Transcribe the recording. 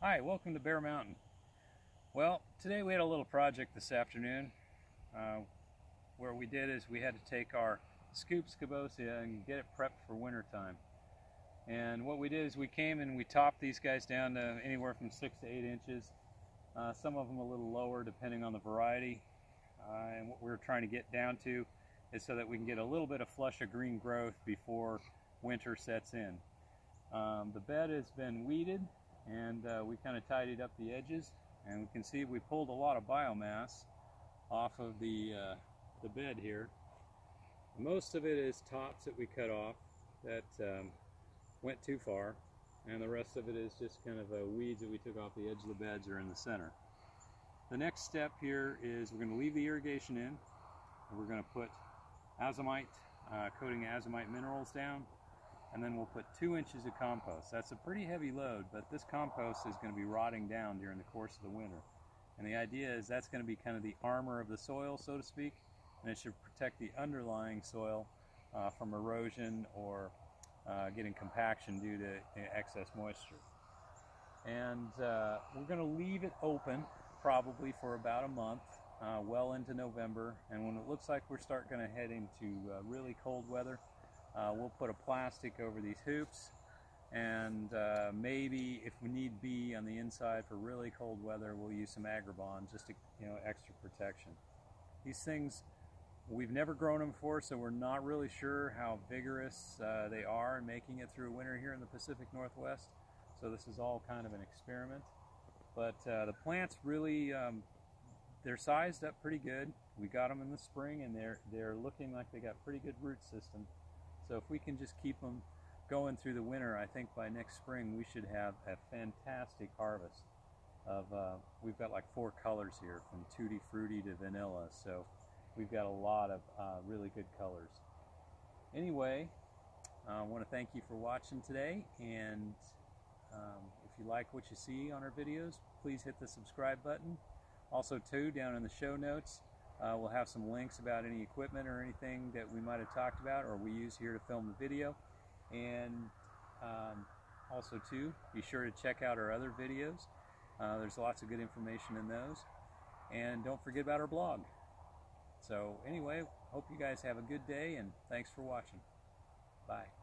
Hi, welcome to Bare Mountain. Well, today we had a little project this afternoon. Uh, where we did is we had to take our scoop scabiosa and get it prepped for winter time. And what we did is we came and we topped these guys down to anywhere from six to eight inches. Uh, some of them a little lower depending on the variety. Uh, and what we're trying to get down to is so that we can get a little bit of flush of green growth before winter sets in. Um, the bed has been weeded and uh, we kind of tidied up the edges and we can see we pulled a lot of biomass off of the, uh, the bed here. Most of it is tops that we cut off that um, went too far and the rest of it is just kind of uh, weeds that we took off the edge of the beds or in the center. The next step here is we're going to leave the irrigation in and we're going to put azomite, uh, coating azomite minerals down and then we'll put two inches of compost. That's a pretty heavy load, but this compost is going to be rotting down during the course of the winter. And the idea is that's going to be kind of the armor of the soil, so to speak, and it should protect the underlying soil uh, from erosion or uh, getting compaction due to excess moisture. And uh, we're going to leave it open probably for about a month, uh, well into November. And when it looks like we're starting to head into uh, really cold weather, uh, we'll put a plastic over these hoops and uh, maybe if we need be on the inside for really cold weather, we'll use some Agribon just to, you know, extra protection. These things, we've never grown them before, so we're not really sure how vigorous uh, they are in making it through winter here in the Pacific Northwest. So this is all kind of an experiment. But uh, the plants really, um, they're sized up pretty good. We got them in the spring and they're, they're looking like they got pretty good root system. So if we can just keep them going through the winter, I think by next spring we should have a fantastic harvest. Of uh, we've got like four colors here, from tutti frutti to vanilla. So we've got a lot of uh, really good colors. Anyway, I want to thank you for watching today, and um, if you like what you see on our videos, please hit the subscribe button. Also, too, down in the show notes, uh, we'll have some links about any equipment or anything that we might have talked about or we use here to film the video. And um, also too, be sure to check out our other videos. Uh, there's lots of good information in those. And don't forget about our blog. So anyway, hope you guys have a good day and thanks for watching. Bye.